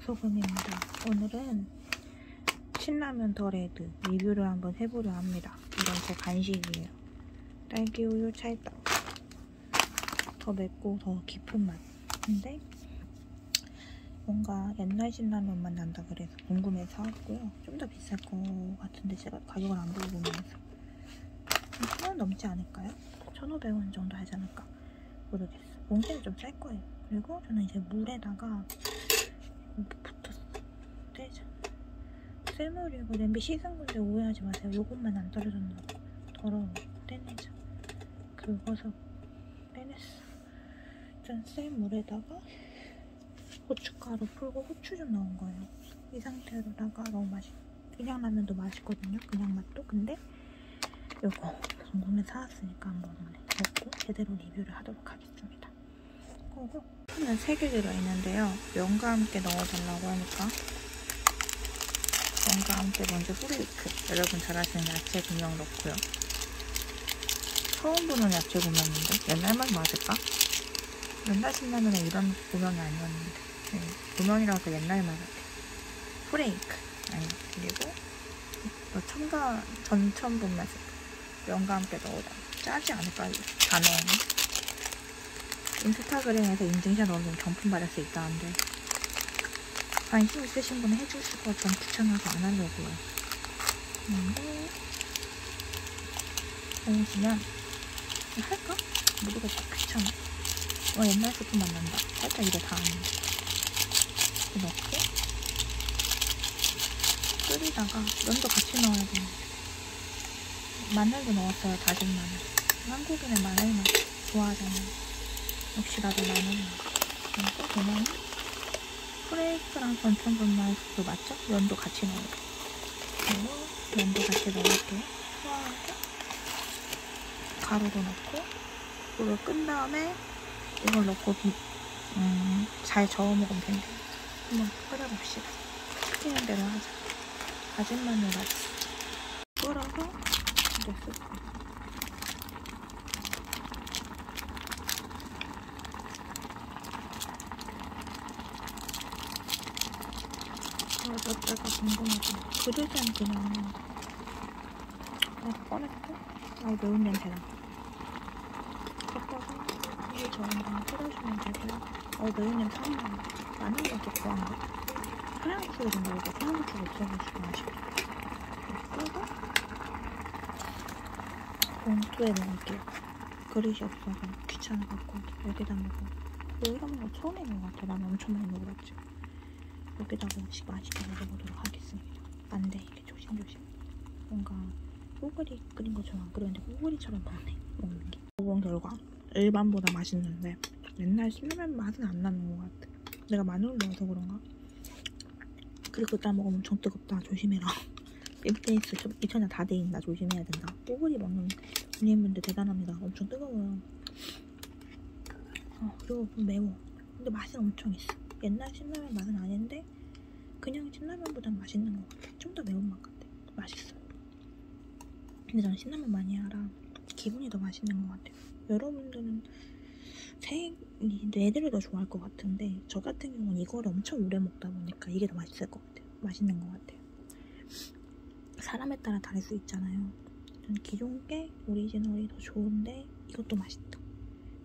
소금입니다. 오늘은 신라면 더 레드 리뷰를 한번 해보려 합니다. 이건 제 간식이에요. 딸기 우유 찰떡. 더 맵고 더 깊은 맛인데 뭔가 옛날 신라면 맛 난다 그래서 궁금해서 사왔고요. 좀 더 비쌀 것 같은데 제가 가격을 안 보고 보면서. 1,000원 넘지 않을까요? 1,500원 정도 하지 않을까 모르겠어 몽테는 좀쌀 거예요. 그리고 저는 이제 물에다가 이렇게 붙었어. 떼자. 쇠물이고 냄비 씻은 건데 오해하지 마세요. 요것만 안 떨어졌나 봐. 더러워. 떼내자. 긁어서 빼냈어. 일단 쇠물에다가 고춧가루 풀고 후추 좀 넣은 거예요. 이 상태로다가 너무 맛있 그냥 라면도 맛있거든요. 그냥 맛도. 근데 요거 궁금해 사왔으니까 한번 먹고 제대로 리뷰를 하도록 하겠습니다. 그리고 는 3개 들어있는데요. 면과 함께 넣어달라고 하니까 면과 함께 먼저 후레이크 여러분 잘 아시는 야채 분명 넣고요. 처음 보는 야채 분명인데 옛날만 맞을까? 옛날 신라면에 이런 고명이 아니었는데 네, 고명이라서 옛날 맛 같아. 후레이크 아니 그리고 뭐 첨가 전천 분 맛을 면과 함께 넣어다 짜지 않을까? 단어는 인스타그램에서 인증샷 넣으면 경품 받을 수 있다는데 관심 있으신 분은 해주시고 전 귀찮아서 안 하려고요. 근데 오시면 할까? 모르겠어. 귀찮아. 어, 옛날 스프 만난다. 살짝 이래 닿았는데. 넣고 끓이다가 면도 같이 넣어야 돼. 마늘도 넣었어요. 다진 마늘. 한국인은 마늘 맛 좋아하잖아요. 역시 나도 나는 그리고 보면 프레이크랑 전천분말도 맞죠? 면도 같이 넣어요. 그리고 면도 같이 넣을게요. 가루도 넣고 물을 끈 다음에 이걸 넣고 비, 음, 잘 저어 먹으면 된대요. 한번 끓여봅시다. 시키는 대로 하자. 마늘 맛있어. 끓어서 이제 쓸게 어쩌다가 궁금해서 그릇은 그냥 어, 꺼냈고 아 매운 냄새나? 섞어서 이게 저한번 끓여주면 되고요. 어 매운 냄새 안 나요 마늘이 좀 좋아한가? 하양고추가 좀 넣고 하양고추가 없어가지고 아쉽다 끄고 봉투에 넣을게요. 그릇이 없어서 귀찮아갖고 여기다 넣고. 이런 거 처음 해본 것 같아. 난 엄청 많이 먹어봤지 여기다가 맛있게 먹어보도록 하겠습니다. 안 돼, 이게 조심조심. 뭔가 뽀글이 끓인 것처럼 안 끓였는데 뽀글이처럼 먹네, 먹는 게. 먹은 결과 일반보다 맛있는데 옛날 신라면 맛은 안 나는 것 같아. 내가 마늘을 넣어서 그런가? 그리고 그따 먹으면 엄청 뜨겁다, 조심해라. 에이스 2천원 다 돼있나 조심해야 된다. 뽀글이 먹는 군인분들 대단합니다. 엄청 뜨거워요. 어, 그리고 매워. 근데 맛은 엄청 있어. 옛날 신라면 맛은 아닌데 그냥 신라면보단 맛있는 것 같아. 좀더 매운맛 같아. 맛있어요. 근데 저는 신라면 많이 알아. 기분이 더 맛있는 것 같아요. 여러분들은 색, 네들을 더 좋아할 것 같은데 저 같은 경우는 이거를 엄청 오래 먹다 보니까 이게 더 맛있을 것 같아요. 맛있는 것 같아요. 사람에 따라 다를 수 있잖아요. 기존 게 오리지널이 더 좋은데 이것도 맛있다.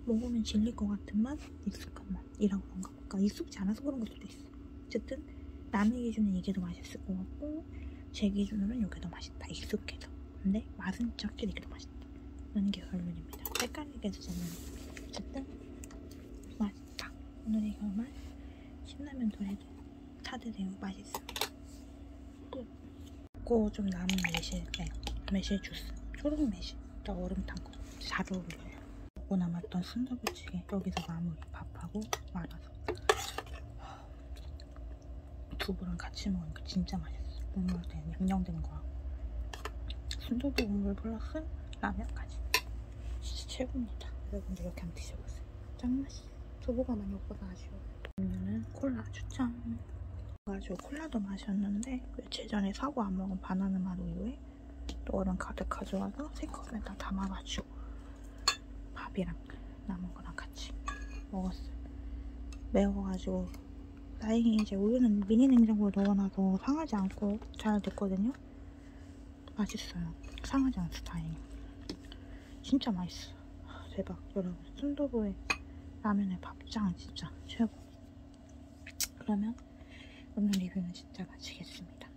먹으면 질릴 것 같은 맛, 익숙한 맛이라고 그런가 봐. 그러니까 익숙지 않아서 그런 걸 수도 있어. 어쨌든 남의 기준은 이게 더 맛있을 것 같고 제 기준으로는 이게 더 맛있다. 익숙해서. 근데 맛은 확실히 이게 더 맛있다. 라는 게 결론입니다. 헷갈리게 해주자면 어쨌든 맛있다. 오늘의 결말 신라면 도래도 타드레오 맛있어요. 끝. 그거 좀 남은 매실, 네. 매실 주스. 초록 매실. 또 얼음 탄 거. 잘 어울려요. 먹고 남았던 순두부찌개 여기서 마무리 밥하고 말아서 두부랑 같이 먹으니까 진짜 맛있어. 국물 된 양념된 거야 순두부 국물 플러스 라면까지. 진짜 최고입니다. 여러분들 이렇게 한번 드셔보세요. 짱 맛있어. 두부가 많이 없어서 아쉬워. 오늘은 콜라 추천. 가지고 콜라도 마셨는데 며칠 전에 사고 안 먹은 바나나 맛 우유에 또 얼음 가득 가져와서 세 컵에다 담아가지고 밥이랑 남은 거랑 같이 먹었어요. 매워가지고 다행히 이제 우유는 미니 냉장고에 넣어놔서 상하지 않고 잘 됐거든요. 맛있어요. 상하지 않아서 다행히. 진짜 맛있어. 아, 대박 여러분. 순두부에 라면에 밥장 진짜 최고. 그러면 오늘 리뷰는 진짜 마치겠습니다.